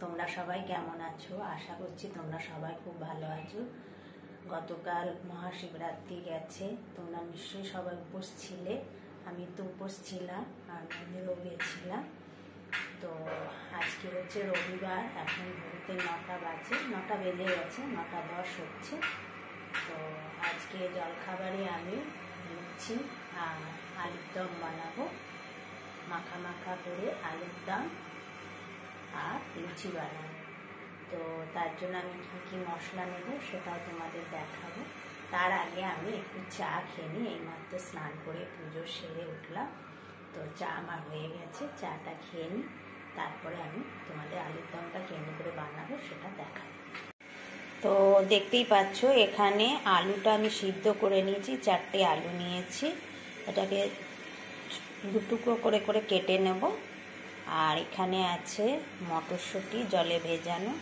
তোমরা সবাই কেমন আছো? আশা করছি তোমরা সবাই খুব ভালো আছো। গতকাল মহাশিবরাত্রি গেছে, তোমরা নিশ্চয়ই সবাই উপোস ছিলে। আমি তো উপোস ছিলাম আর মন্দিরেও গিয়েছিলাম তো আজকে হচ্ছে রবিবার, এখন ঘুরতে নটা বাজে, নটা বেজে গেছে, নটা দশ হচ্ছে। তো আজকে জলখাবারে আমি আর আলুর দম বানাবো। মাখা মাখা করে আলুর দম। আর লুচি বানাবো তো তার জন্য আমি কী কী মশলা নেব সেটাও তোমাদের দেখাবো। তার আগে আমি একটু চা খেয়ে নিই এইমাত্র স্নান করে পুজো সেরে উঠলাম। তো চা আমার হয়ে গেছে, চাটা খেয়ে নিই। তারপরে আমি তোমাদের আলুর দমটা কেমনি করে বানাবো সেটা দেখাবো। তো দেখতেই পাচ্ছ, এখানে আলুটা আমি সিদ্ধ করে নিয়েছি, চারটে আলু নিয়েছি। এটাকে দু টুকরো করে করে কেটে নেব। আর এখানে আছে মটরশুঁটি, জলে ভেজানো।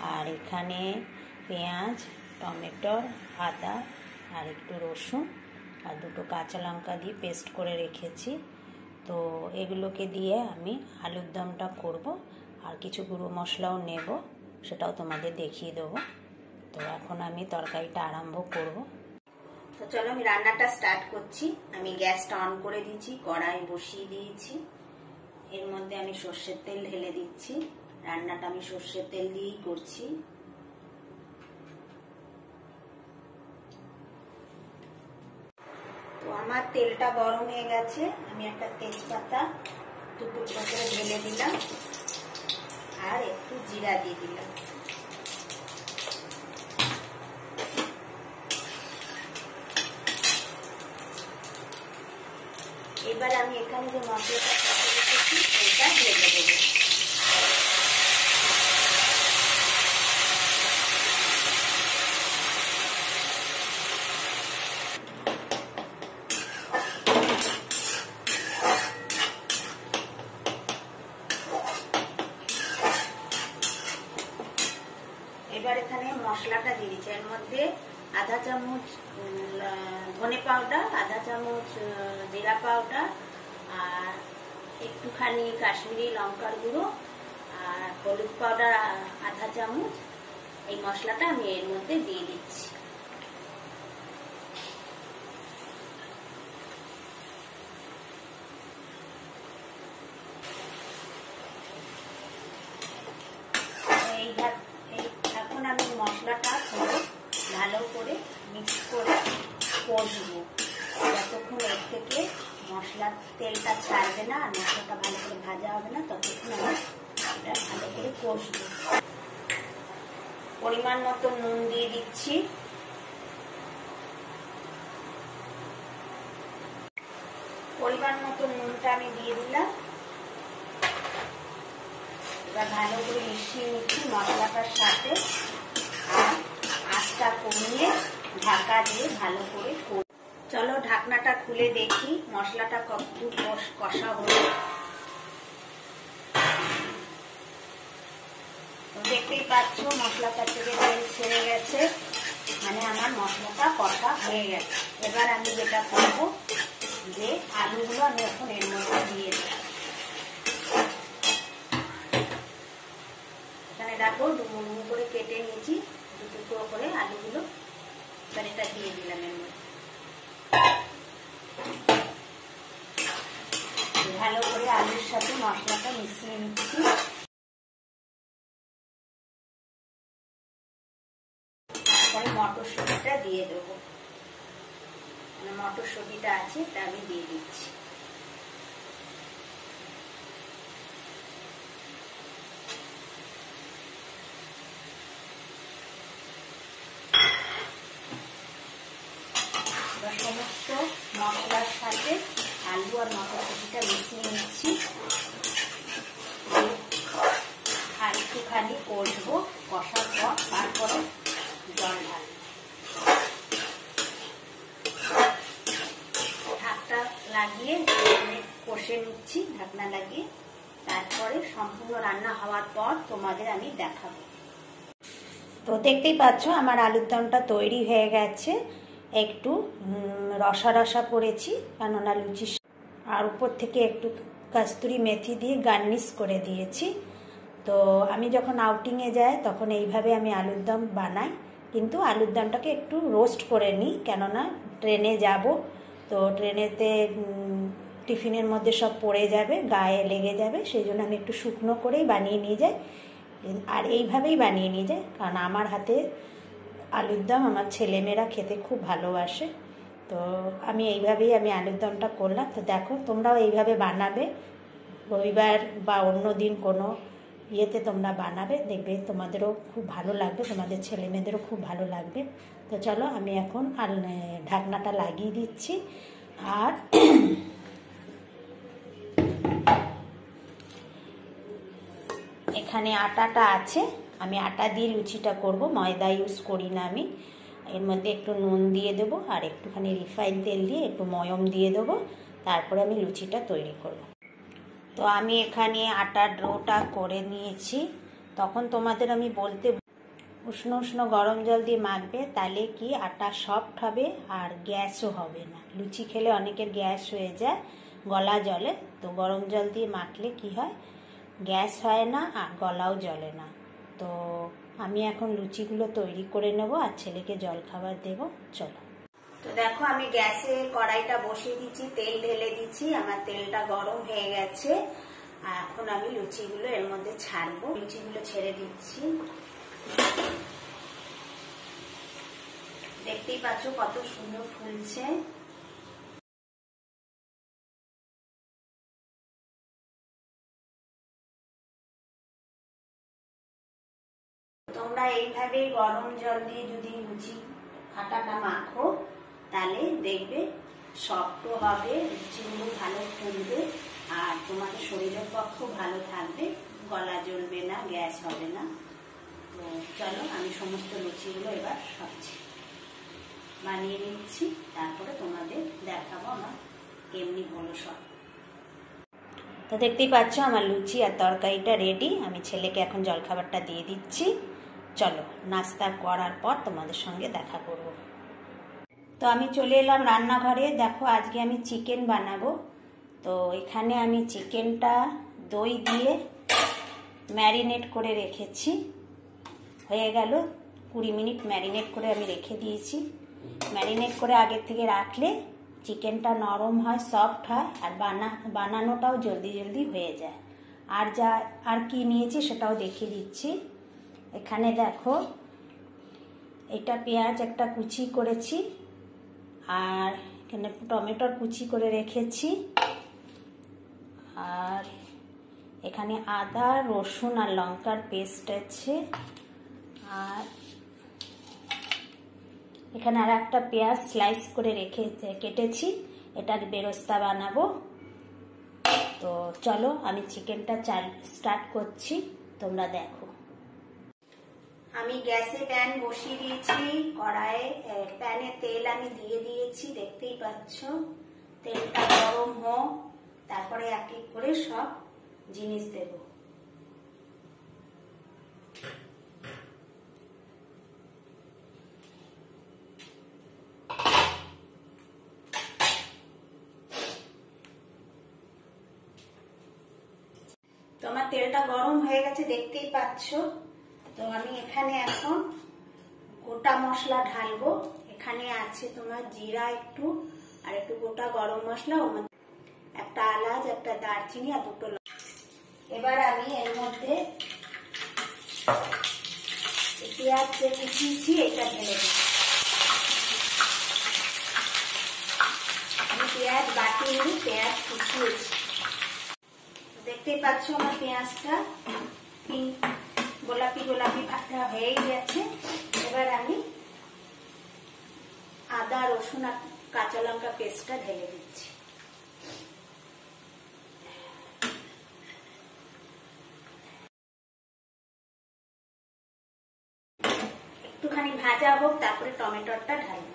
আর এখানে পেঁয়াজ টমেটোর আদা আর একটু রসুন। আর দুটো কাঁচা লঙ্কা দিয়ে পেস্ট করে রেখেছি। তো এগুলোকে দিয়ে আমি আলুর দমটা করব। আর কিছু গুঁড়ো মশলাও নেব, সেটাও তোমাদের দেখিয়ে দেবো। তো এখন আমি তরকারিটা আরম্ভ করব। তো চলো আমি রান্নাটা স্টার্ট করছি। আমি গ্যাসটা অন করে দিয়েছি, কড়াই বসিয়ে দিয়েছি। এর মধ্যে আমি সর্ষের তেল ঢেলে দিচ্ছি। রান্নাটা আমি সর্ষের তেল দিয়েই করছি। তো আমার তেলটা গরম হয়ে গেছে। আমি একটা তেজপাতা টুকরো করে ঢেলে দিলাম। আর একটু জিরা দিয়ে দিলাম। এবার আমি এখানে যে মশলাটা এবার এখানে মশলাটা দিয়ে এর মধ্যে আধা চামচ ধনে পাউডার, আধা চামচ জিরা পাউডার আর একটুখানি কাশ্মীরি লঙ্কার গুঁড়ো আর হলুদ পাউডার আধা চামচ। এই মশলাটা আমি এর মধ্যে দিয়ে দিচ্ছি এই এখন আমি মশলাটা ভালো করে মিক্স করে কষবো যতক্ষণ এর থেকে মশলার তেলটা ছাড়বে না, আর মশলাটা ভালো করে ভাজা হবে না, ততক্ষণ ভালো করে কষবো। পরিমাণ মতো নুন দিয়ে দিচ্ছি। পরিমাণ মতো নুনটা আমি দিয়ে দিলাম। এবার ভালো করে মিশিয়ে নিচ্ছি মশলাটার সাথে, আর আঁচটা কমিয়ে ঢাকা দিয়ে ভালো করে ঢাকনাটা খুলে দেখি, মশলাটা কত কষা হলো। দেখতেই পাচ্ছ, মশলাটা থেকে তেল ছেড়ে গেছে। মানে আমার মশলাটা কষা হয়ে গেছে। এবার আমি যেটা করব, যে আলুগুলো আমি এখন এর মধ্যে দিয়ে দেবো এখানে দেখো ডুমো ডুমো করে কেটে নিয়েছি দু টুকরো করে আলুগুলো এবার এটা দিয়ে দিলাম এর মধ্যে ভালো করে আলুর সাথে মশলাটা মিশিয়ে নিচ্ছি তারপরে মটরশুঁটিটা দিয়ে দেবো। মটরশুঁটিটা আছে তা আমি দিয়ে দিচ্ছি সমস্ত মশলার সাথে আলু আর মটরশুঁটিটা মিশিয়ে নিচ্ছি আর একটুখানি কষবো কষার পর তারপরে জল ঢালবো ঢাকটা লাগিয়ে কষে নিচ্ছি ঢাকনা লাগিয়ে তারপরে সম্পূর্ণ রান্না হওয়ার পর তোমাদের আমি দেখাবো। তো দেখতেই পাচ্ছ, আমার আলুর দমটা তৈরি হয়ে গেছে। একটু রসা রসা করেছি, কেননা লুচি আর উপর থেকে একটু কাস্তুরি মেথি দিয়ে গার্নিশ করে দিয়েছি। তো আমি যখন আউটিংয়ে যাই, তখন এইভাবে আমি আলুর দম বানাই। কিন্তু আলুর দমটাকে একটু রোস্ট করে নিই, কেননা ট্রেনে যাব। তো ট্রেনেতে টিফিনের মধ্যে সব পড়ে যাবে, গায়ে লেগে যাবে, সেই জন্য আমি একটু শুকনো করেই বানিয়ে নিয়ে যাই। আর এইভাবেই বানিয়ে নিয়ে যাই কারণ আমার হাতে আলুর দম, আমার ছেলেমেয়েরা খেতে খুব ভালোবাসে। তো আমি এইভাবেই আমি আলুর দমটা করলাম। তো দেখো, তোমরাও এইভাবে বানাবে। রবিবার বা অন্য দিন কোনো ইয়েতে তোমরা বানাবে। দেখবে তোমাদেরও খুব ভালো লাগবে, তোমাদের ছেলে মেয়েদেরও খুব ভালো লাগবে। তো চলো, আমি এখন ঢাকনাটা লাগিয়ে দিচ্ছি। আর এখানে আটাটা আছে। আমি আটা দিয়ে লুচিটা করব, ময়দা ইউজ করি না আমি। এর মধ্যে একটু নুন দিয়ে দেবো আর একটুখানি রিফাইন তেল দিয়ে একটু ময়ম দিয়ে দেবো। তারপরে আমি লুচিটা তৈরি করব। তো আমি এখানে আটার ডোটা করে নিয়েছি। তখন তোমাদের আমি বলতে উষ্ণ উষ্ণ গরম জল দিয়ে মাখবে, তাহলে কি আটা সফট হবে আর গ্যাসও হবে না। লুচি খেলে অনেকের গ্যাস হয়ে যায় গলা জলে। তো গরম জল দিয়ে মাখলে কি হয়? গ্যাস হয় না আর গলাও জ্বলে না। তো আমি এখন লুচিগুলো তৈরি করে নেব আর ছেলেকে জল খাবার দেবো। চলো। তো দেখো, আমি গ্যাসে কড়াইটা বসিয়ে দিচ্ছি, তেল ঢেলে দিচ্ছি। আমার তেলটা গরম হয়ে গেছে। আর এখন আমি লুচিগুলো এর মধ্যে ছাড়বো। লুচিগুলো ছেড়ে দিচ্ছি। দেখতেই পাচ্ছ কত সুন্দর ফুলছে। তোমরা এইভাবে গরম জল দিয়ে যদি লুচি আটাটা মাখো, তাহলে দেখবে শক্ত হবে লুচিগুলো ভালো ফুলবে, আর তোমাদের শরীরের পক্ষেও ভালো থাকবে, গলা জ্বলবে না, গ্যাস হবে না। তো চলো, আমি সমস্ত লুচিগুলো এবার সবজি বানিয়ে নিচ্ছি, তারপরে তোমাদের দেখাবো আমার কেমনি হলো সব। তো দেখতেই পাচ্ছ, আমার লুচি আর তরকারিটা রেডি আমি ছেলেকে এখন জলখাবারটা দিয়ে দিচ্ছি। চলো, নাস্তা করার পর তোমাদের সঙ্গে দেখা করব। তো আমি চলে এলাম রান্নাঘরে। দেখো, আজকে আমি চিকেন বানাবো। তো এখানে আমি চিকেনটা দই দিয়ে ম্যারিনেট করে রেখেছি। হয়ে গেল। কুড়ি মিনিট ম্যারিনেট করে আমি রেখে দিয়েছি। ম্যারিনেট করে আগের থেকে রাখলে চিকেনটা নরম হয়, সফট হয়, আর বানা, বানানোটাও জলদি জলদি হয়ে যায়। আর যা, আর কি নিয়েছি সেটাও দেখিয়ে দিচ্ছি। এখানে দেখো, এটা পেঁয়াজ একটা কুচি করেছি, আর এখানে টমেটোর কুচি করে রেখেছি, আর এখানে আদা, রসুন আর লঙ্কার পেস্ট আছে, আর এখানে আর একটা পেঁয়াজ স্লাইস করে রেখে কেটেছি, এটার বেরস্তা বানাবো। তো চলো, আমি চিকেনটা চাল স্টার্ট করছি, তোমরা দেখো। আমি গ্যাসে প্যান বসিয়ে দিয়েছি, কড়াইয়ে প্যানে তেল আমি দিয়ে দিয়েছি, দেখতেই পাচ্ছ। তেলটা গরম হোক, তারপরে এক এক করে সব জিনিস দেব। তো আমার তেলটা গরম হয়ে গেছে, দেখতেই পাচ্ছ। তো আমি এখানে এখন গোটা মশলা ঢালবো। এখানে আছে তোমার জিরা একটু, আর একটু গোটা গরম মশলা একটা এলাচ, একটা দারচিনি আর দুটো এবার আমি এর মধ্যে পেঁয়াজ যে কুচিয়েছি, এটা ঢেলে দেব। আমি পেঁয়াজ বাটিনি, পেঁয়াজ কুচিয়েছি। দেখতেই পাচ্ছ আমার পেঁয়াজটা পিঙ্ক গোলাপি গোলাপি ভাতটা হয়ে গেছে। এবার আমি আদা, রসুন আর কাঁচা লঙ্কা পেস্টটা ঢেলে দিচ্ছি। একটুখানি ভাজা হোক, তারপরে টমেটোটা ঢালবো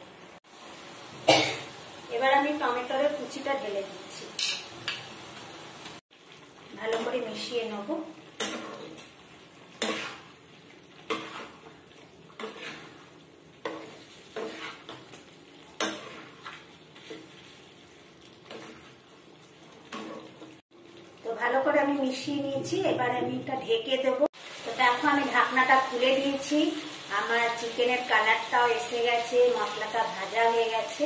এবার আমি টমেটোর কুচিটা ঢেলে দিচ্ছি। ভালো করে মিশিয়ে নেব তো ভালো করে আমি মিশিয়ে নিয়েছি, এবার আমি এটা ঢেকে দেবো। দেখো, আমি ঢাকনাটা খুলে দিয়েছি। আমার চিকেনের কালারটাও এসে গেছে, মশলাটা ভাজা হয়ে গেছে।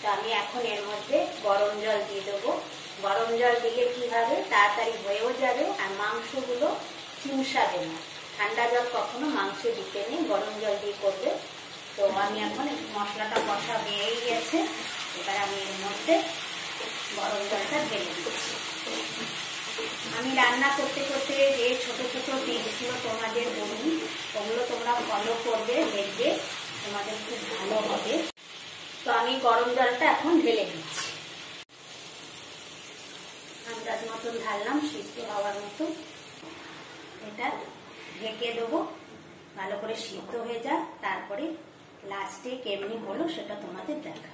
তো আমি এখন এর মধ্যে গরম জল দিয়ে দেবো। গরম জল দিলে কি হবে? তাড়াতাড়ি হয়েও যাবে, আর মাংসগুলো চুষাবে না। ঠান্ডা জল কখনো মাংস দিতে নেই, গরম জল দিয়ে করবে। তো আমি এখন মশলাটা কষা হয়েই গেছে। এবার আমি এর মধ্যে গরম জলটা ঢেলে দিচ্ছি। আমি রান্না করতে করতে যে ছোট ছোট টিপসগুলো তোমাদের বলি, ওগুলো তোমরা ফলো করবে, দেখবে, তোমাদের খুব ভালো হবে। তো আমি গরম জলটা এখন ঢেলে দিচ্ছি। আন্দাজ মতন ঢাললাম, সিদ্ধ হওয়ার মতো। এটা ঢেকে দেবো, ভালো করে সিদ্ধ হয়ে যাক, তারপরে লাস্টে কেমনি হলো সেটা তোমাদের দেখা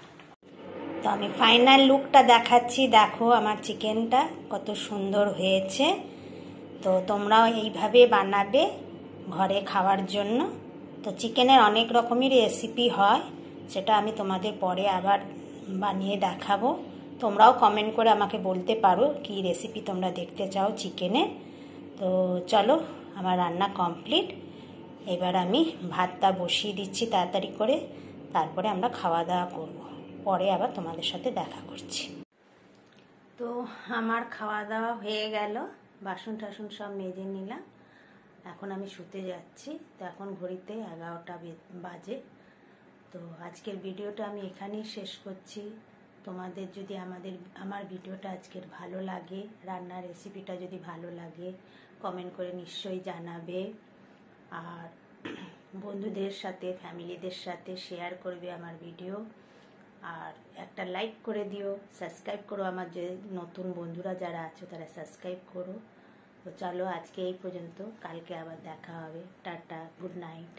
তো আমি ফাইনাল লুকটা দেখাচ্ছি। দেখো আমার চিকেনটা কত সুন্দর হয়েছে। তো তোমরাও এইভাবে বানাবে ঘরে খাওয়ার জন্য। তো চিকেনের অনেক রকমই রেসিপি হয়, সেটা আমি তোমাদের পরে আবার বানিয়ে দেখাবো। তোমরাও কমেন্ট করে আমাকে বলতে পারো কি রেসিপি তোমরা দেখতে চাও চিকেনে তো চলো, আমার রান্না কমপ্লিট এবার আমি ভাতটা বসিয়ে দিচ্ছি তাড়াতাড়ি করে, তারপরে আমরা খাওয়া দাওয়া করব। পরে আবার তোমাদের সাথে দেখা করছি। তো আমার খাওয়া দাওয়া হয়ে গেল, বাসন টাসন সব মেজে নিলাম। এখন আমি শুতে যাচ্ছি। তো এখন ঘড়িতে এগারোটা বাজে। তো আজকের ভিডিওটা আমি এখানেই শেষ করছি। তোমাদের যদি আমাদের, আমার ভিডিওটা আজকের ভালো লাগে, রান্নার রেসিপিটা যদি ভালো লাগে কমেন্ট করে নিশ্চয়ই জানাবে। আর বন্ধুদের সাথে ফ্যামিলিদের সাথে শেয়ার করবে আমার ভিডিও আর একটা লাইক করে দিও সাবস্ক্রাইব করো আমার যে নতুন বন্ধুরা যারা আছো তারা সাবস্ক্রাইব করো। তো চলো আজকে এই পর্যন্ত, কালকে আবার দেখা হবে। Tata good night